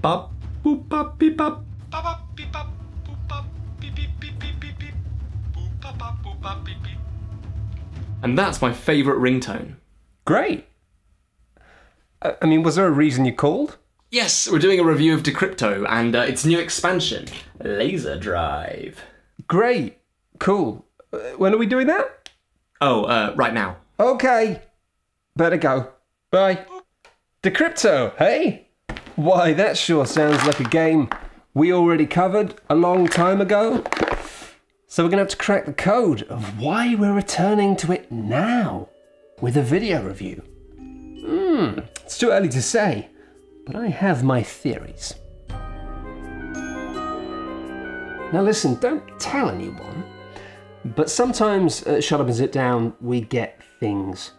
bop, boop, bop, beep, bop. Bop, bop, beep, bop, boop, bop, beep, beep, beep, beep, beep, beep. Boop, bop, bop, boop, bop, beep, beep. And that's my favourite ringtone. Great. I I mean, was there a reason you called? Yes, we're doing a review of Decrypto and uh, its new expansion, Laser Drive. Great. Cool. Uh, when are we doing that? Oh, uh, right now. Okay. Better go. Bye. Decrypto, hey? Why, that sure sounds like a game we already covered a long time ago. So we're going to have to crack the code of why we're returning to it now with a video review. Hmm, it's too early to say, but I have my theories. Now listen, don't tell anyone, but sometimes Shut Up and Sit Down we get things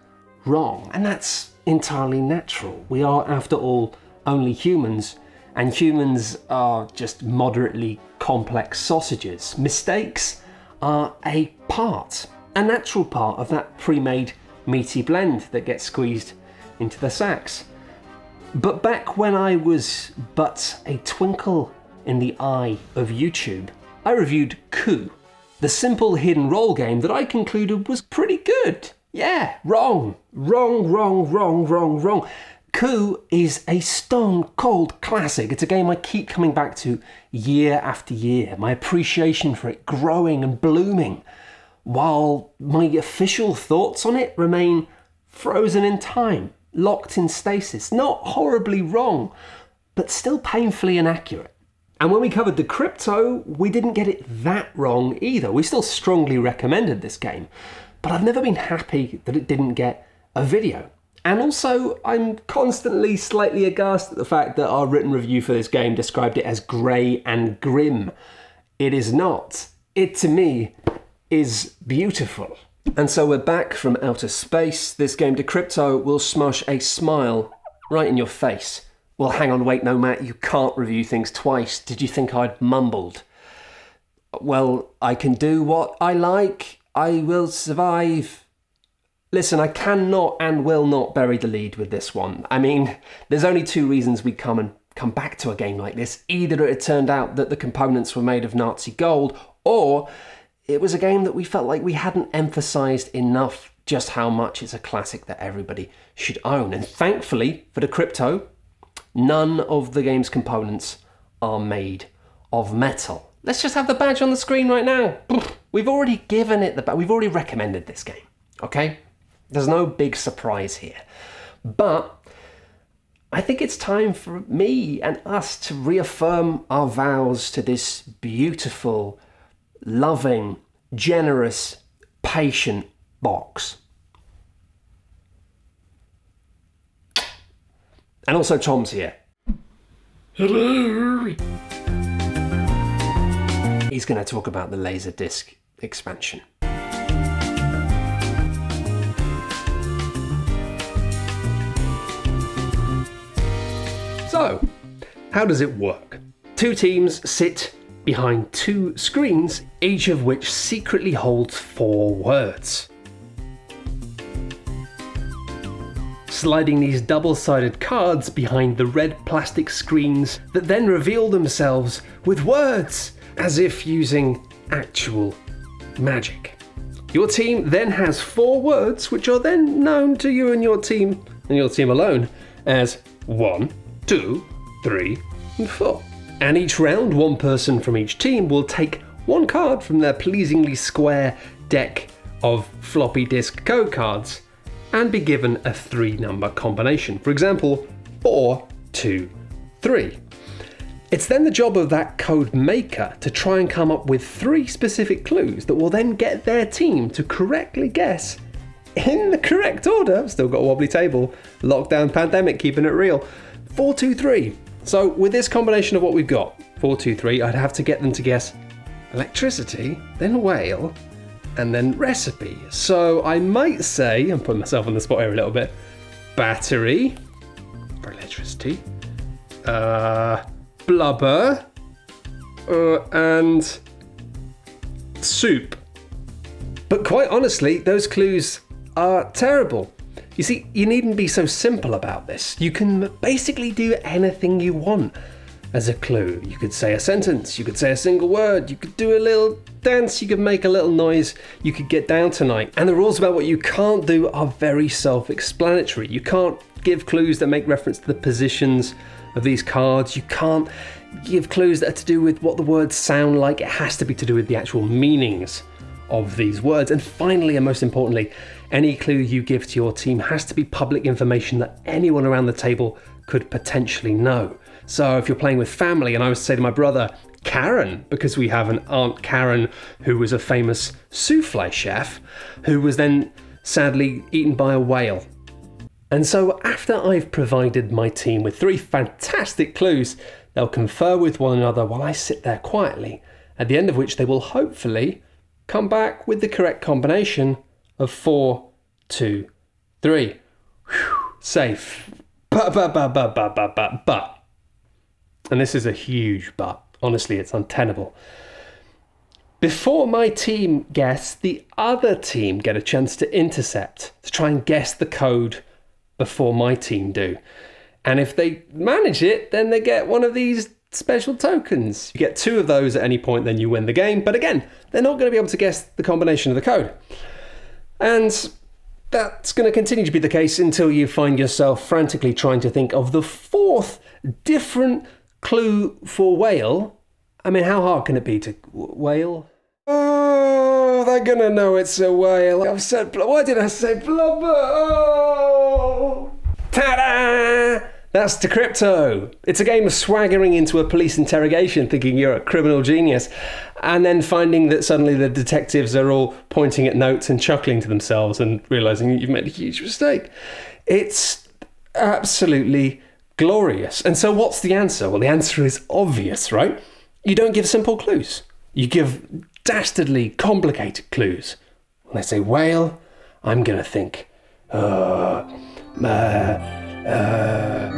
wrong, and that's entirely natural. We are, after all, only humans, and humans are just moderately complex sausages. Mistakes are a part, a natural part of that pre made meaty blend that gets squeezed into the sacks. But back when I was but a twinkle in the eye of YouTube, I reviewed Coup, the simple hidden role game that I concluded was pretty good. Yeah, wrong, wrong, wrong, wrong, wrong, wrong. Coup is a stone cold classic. It's a game I keep coming back to year after year. My appreciation for it growing and blooming, while my official thoughts on it remain frozen in time, locked in stasis. Not horribly wrong, but still painfully inaccurate. And when we covered Decrypto, we didn't get it that wrong either. We still strongly recommended this game, but I've never been happy that it didn't get a video. And also, I'm constantly slightly aghast at the fact that our written review for this game described it as grey and grim. It is not. It, to me, is beautiful. And so we're back from outer space. This game, Decrypto, will smush a smile right in your face. Well, hang on, wait, no, Matt, you can't review things twice. Did you think I'd mumbled? Well, I can do what I like. I will survive. Listen, I cannot and will not bury the lead with this one. I mean, there's only two reasons we come and come back to a game like this. Either it turned out that the components were made of Nazi gold, or it was a game that we felt like we hadn't emphasized enough just how much it's a classic that everybody should own. And thankfully for Decrypto, none of the game's components are made of metal. Let's just have the badge on the screen right now. We've already given it the badge. We've already recommended this game. Okay? There's no big surprise here. But I think it's time for me and us to reaffirm our vows to this beautiful, loving, generous, patient box. And also, Tom's here. Hello. He's going to talk about the Laserdisc expansion. So, how does it work? Two teams sit behind two screens, each of which secretly holds four words. Sliding these double sided cards behind the red plastic screens that then reveal themselves with words, as if using actual magic. Your team then has four words, which are then known to you and your team, and your team alone, as one, two, three, and four. And each round, one person from each team will take one card from their pleasingly square deck of floppy disk code cards and be given a three number combination. For example, four, two, three. It's then the job of that code maker to try and come up with three specific clues that will then get their team to correctly guess in the correct order. Still got a wobbly table. Lockdown pandemic, keeping it real. 423. So, with this combination of what we've got, 423, I'd have to get them to guess electricity, then whale, and then recipe. So, I might say, I'm putting myself on the spot here a little bit, battery for electricity, uh, blubber, uh, and soup. But quite honestly, those clues are terrible. You see, you needn't be so simple about this. You can basically do anything you want. as a clue. You could say a sentence, you could say a single word, you could do a little dance, you could make a little noise, you could get down tonight. And the rules about what you can't do are very self explanatory. You can't give clues that make reference to the positions of these cards, you can't give clues that are to do with what the words sound like, it has to be to do with the actual meanings of these words. And finally, and most importantly, any clue you give to your team has to be public information that anyone around the table could potentially know. So if you're playing with family and I to say to my brother, Karen, because we have an Aunt Karen who was a famous souffle chef, who was then sadly eaten by a whale. And so after I've provided my team with three fantastic clues, they'll confer with one another while I sit there quietly, at the end of which they will hopefully come back with the correct combination of four, two, three. Whew, safe. But, but, but, but, but, but, but, but and this is a huge but, honestly, it's untenable. Before my team guess, the other team get a chance to intercept, to try and guess the code before my team do. And if they manage it, then they get one of these special tokens. You get two of those at any point, then you win the game. But again, they're not going to be able to guess the combination of the code. And that's going to continue to be the case until you find yourself frantically trying to think of the fourth different Clue for whale. I mean, how hard can it be to whale? Oh, they're gonna know it's a whale. I've said, why did I say blubber? Oh, ta-da! That's Decrypto. It's a game of swaggering into a police interrogation thinking you're a criminal genius, and then finding that suddenly the detectives are all pointing at notes and chuckling to themselves and realizing you've made a huge mistake. It's absolutely glorious. And so, what's the answer? Well, the answer is obvious, right? You don't give simple clues, you give dastardly complicated clues. When they say whale, I'm going to think, uh, uh, uh.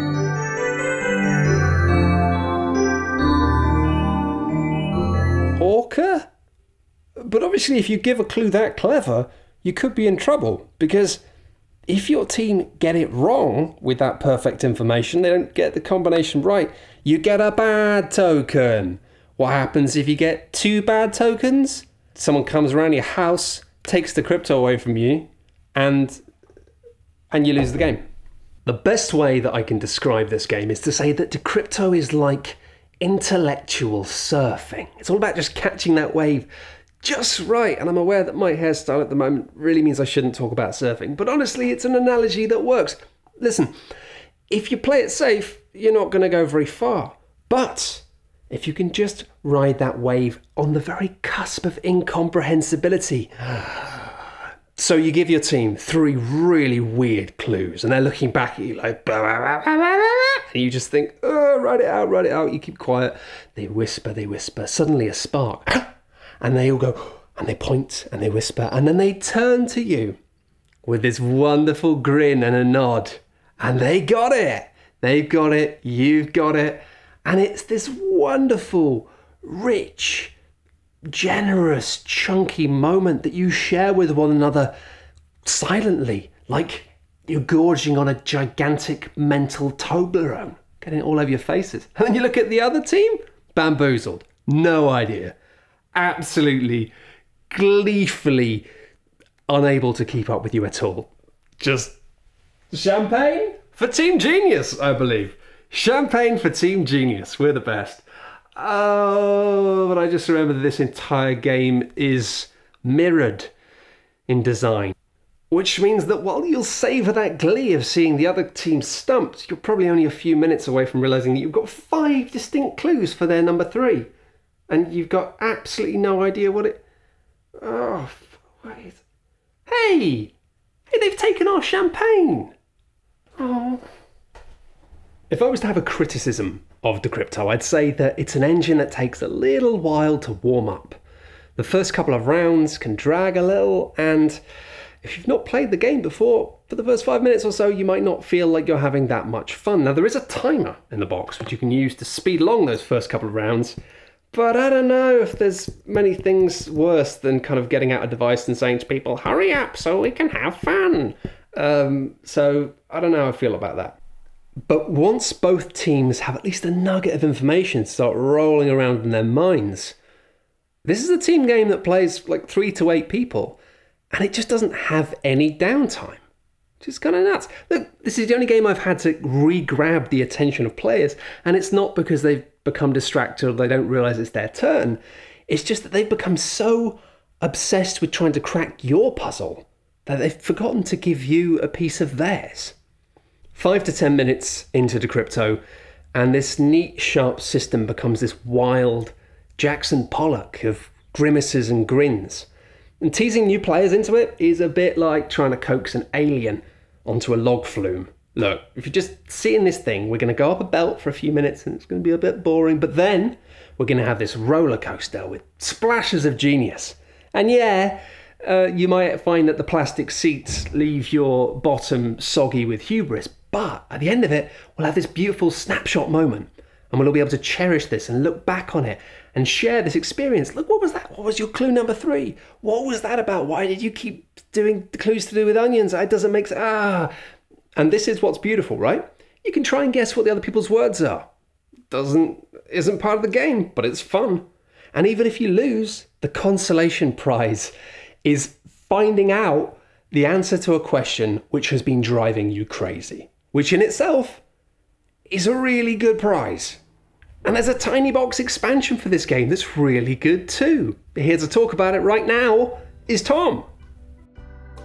Orca? But obviously, if you give a clue that clever, you could be in trouble because if your team get it wrong with that perfect information, they don't get the combination right, you get a bad token. What happens if you get two bad tokens? Someone comes around your house, takes Decrypto away from you, and and you lose the game. The best way that I can describe this game is to say that Decrypto is like intellectual surfing. It's all about just catching that wave just right. And I'm aware that my hairstyle at the moment really means I shouldn't talk about surfing. But honestly, it's an analogy that works. Listen, if you play it safe, you're not going to go very far. But if you can just ride that wave on the very cusp of incomprehensibility. So you give your team three really weird clues, and they're looking back at you like, blah, blah, blah, and you just think, oh, write it out, write it out. You keep quiet. They whisper, they whisper. Suddenly a spark and they all go and they point and they whisper and then they turn to you with this wonderful grin and a nod and they got it they've got it you've got it and it's this wonderful rich generous chunky moment that you share with one another silently like you're gorging on a gigantic mental Toblerone getting it all over your faces and then you look at the other team bamboozled no idea absolutely gleefully unable to keep up with you at all. Just champagne for Team Genius, I believe. Champagne for Team Genius. We're the best. Oh, but I just remember this entire game is mirrored in design. Which means that while you'll savour that glee of seeing the other team stumped, you're probably only a few minutes away from realising that you've got five distinct clues for their number three and you've got absolutely no idea what it. Oh, wait. Hey! Hey, they've taken our champagne! Oh. If I was to have a criticism of Decrypto, I'd say that it's an engine that takes a little while to warm up. The first couple of rounds can drag a little, and if you've not played the game before, for the first five minutes or so, you might not feel like you're having that much fun. Now, there is a timer in the box which you can use to speed along those first couple of rounds, but I don't know if there's many things worse than kind of getting out a device and saying to people, hurry up so we can have fun. Um, so I don't know how I feel about that. But once both teams have at least a nugget of information to start rolling around in their minds, this is a team game that plays like three to eight people, and it just doesn't have any downtime. Just kind of nuts. Look, this is the only game I've had to re grab the attention of players, and it's not because they've become distracted or they don't realize it's their turn. It's just that they've become so obsessed with trying to crack your puzzle that they've forgotten to give you a piece of theirs. Five to ten minutes into Decrypto, and this neat, sharp system becomes this wild Jackson Pollock of grimaces and grins. And teasing new players into it is a bit like trying to coax an alien onto a log flume. Look, if you're just seeing this thing, we're going to go up a belt for a few minutes and it's going to be a bit boring, but then we're going to have this roller coaster with splashes of genius. And yeah, uh, you might find that the plastic seats leave your bottom soggy with hubris, but at the end of it, we'll have this beautiful snapshot moment and we'll all be able to cherish this and look back on it and share this experience. Look, what was that? What was your clue number three? What was that about? Why did you keep doing the clues to do with onions? It doesn't make sense. Ah, and this is what's beautiful, right? You can try and guess what the other people's words are. Doesn't isn't part of the game, but it's fun. And even if you lose, the consolation prize is finding out the answer to a question which has been driving you crazy, which in itself is a really good prize. And there's a tiny box expansion for this game that's really good too. Here to talk about it right now is Tom.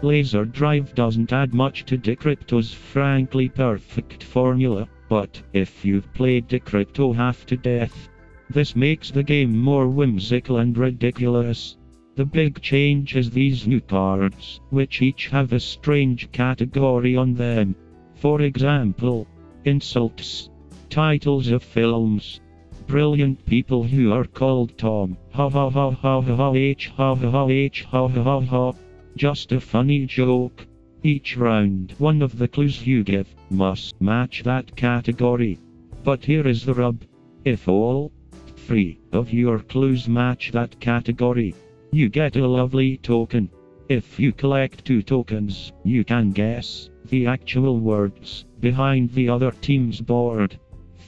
Laser Drive doesn't add much to Decrypto's frankly perfect formula, but if you've played Decrypto half to death, this makes the game more whimsical and ridiculous. The big change is these new cards, which each have a strange category on them. For example, insults, titles of films, brilliant people who are called Tom, ha ha ha ha ha ha h ha ha ha h ha ha ha, just a funny joke. Each round, one of the clues you give must match that category. But here is the rub. If all three of your clues match that category, you get a lovely token. If you collect two tokens, you can guess the actual words behind the other team's board.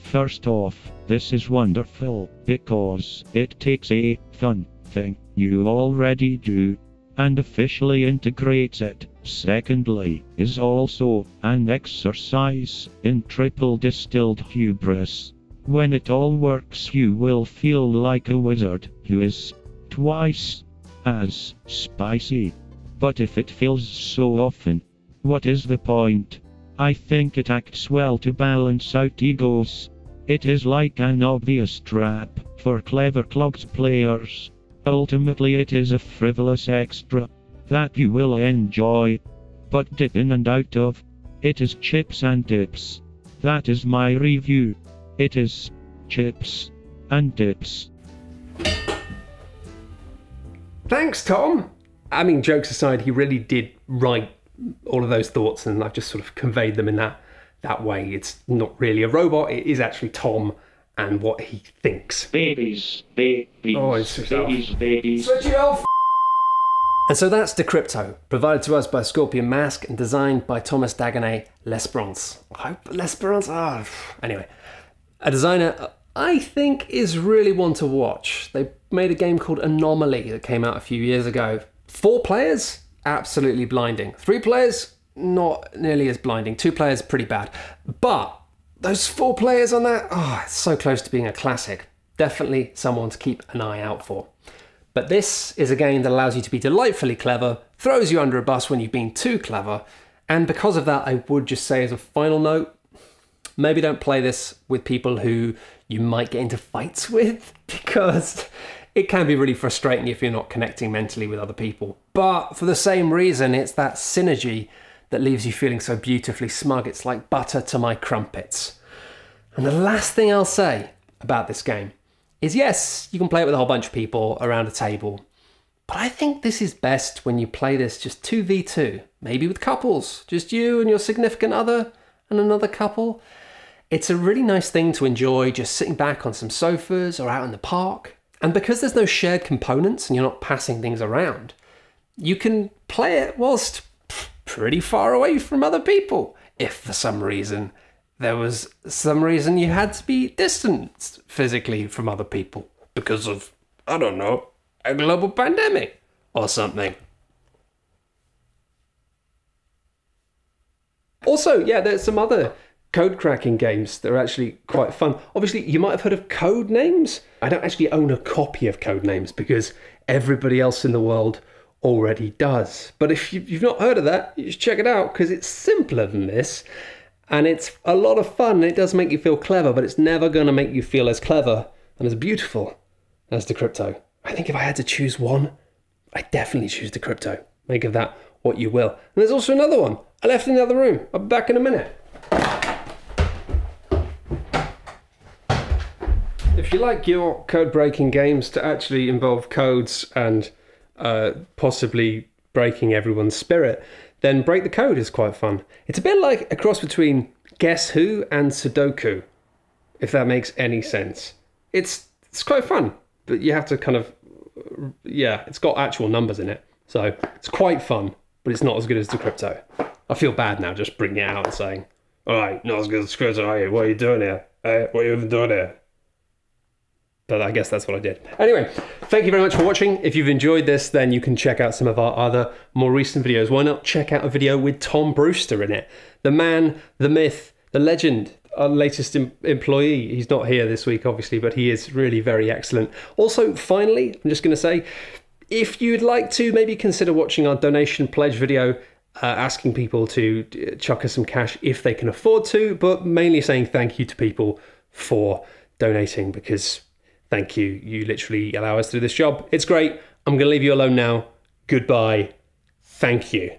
First off, this is wonderful because it takes a fun thing you already do and officially integrates it. Secondly, is also an exercise in triple distilled hubris. When it all works, you will feel like a wizard who is twice as spicy. But if it fails so often, what is the point? I think it acts well to balance out egos. It is like an obvious trap for clever clogs players. Ultimately it is a frivolous extra that you will enjoy, but dip in and out of. It is chips and dips. That is my review. It is chips and dips. Thanks, Tom. I mean, jokes aside, he really did write all of those thoughts, and I've just sort of conveyed them in that that way. It's not really a robot; it is actually Tom and what he thinks. Babies, babies, Oh, it's off. babies, babies. Switch it off. And so that's Decrypto, provided to us by Scorpion Masqué and designed by Thomas Dagonet L'Esperance. I hope Lespérance. Ah, anyway, a designer I think is really one to watch. They made a game called Anomaly that came out a few years ago. Four players, absolutely blinding. Three players, not nearly as blinding. Two players, pretty bad. But those four players on that, oh, it's so close to being a classic. Definitely someone to keep an eye out for. But this is a game that allows you to be delightfully clever, throws you under a bus when you've been too clever, and because of that, I would just say as a final note, maybe don't play this with people who you might get into fights with because it can be really frustrating if you're not connecting mentally with other people. But for the same reason, it's that synergy that leaves you feeling so beautifully smug. It's like butter to my crumpets. And the last thing I'll say about this game is yes, you can play it with a whole bunch of people around a table. But I think this is best when you play this just 2v2, maybe with couples, just you and your significant other and another couple. It's a really nice thing to enjoy just sitting back on some sofas or out in the park. And because there's no shared components and you're not passing things around, you can play it whilst pretty far away from other people. If for some reason there was some reason you had to be distanced physically from other people because of, I don't know, a global pandemic or something. Also, yeah, there's some other code cracking games that are actually quite fun. Obviously, you might have heard of Codenames. I don't actually own a copy of Codenames because everybody else in the world already does. But if you've not heard of that, you should check it out because it's simpler than this and it's a lot of fun. It does make you feel clever, but it's never going to make you feel as clever and as beautiful as Decrypto. I think if I had to choose one, I definitely choose Decrypto. Make of that what you will. And there's also another one. I left in the other room. I'll be back in a minute. If you like your code breaking games to actually involve codes and uh, possibly breaking everyone's spirit, then Break the Code is quite fun. It's a bit like a cross between Guess Who and Sudoku, if that makes any sense. It's it's quite fun, but you have to kind of yeah, it's got actual numbers in it, so it's quite fun, but it's not as good as Decrypto. I feel bad now just bringing it out and saying, "All right, not as good as Decrypto, are you? What are you doing here? Hey, what are you even doing here?" But I guess that's what I did. Anyway, thank you very much for watching. If you've enjoyed this, then you can check out some of our other more recent videos. Why not check out a video with Tom Brewster in it? The man, the myth, the legend, our latest em- employee. He's not here this week, obviously, but he is really very excellent. Also, finally, I'm just going to say, if you'd like to maybe consider watching our donation pledge video, uh, asking people to chuck us some cash if they can afford to, but mainly saying thank you to people for donating because Thank you. You literally allow us to do this job. It's great. I'm going to leave you alone now. Goodbye. Thank you.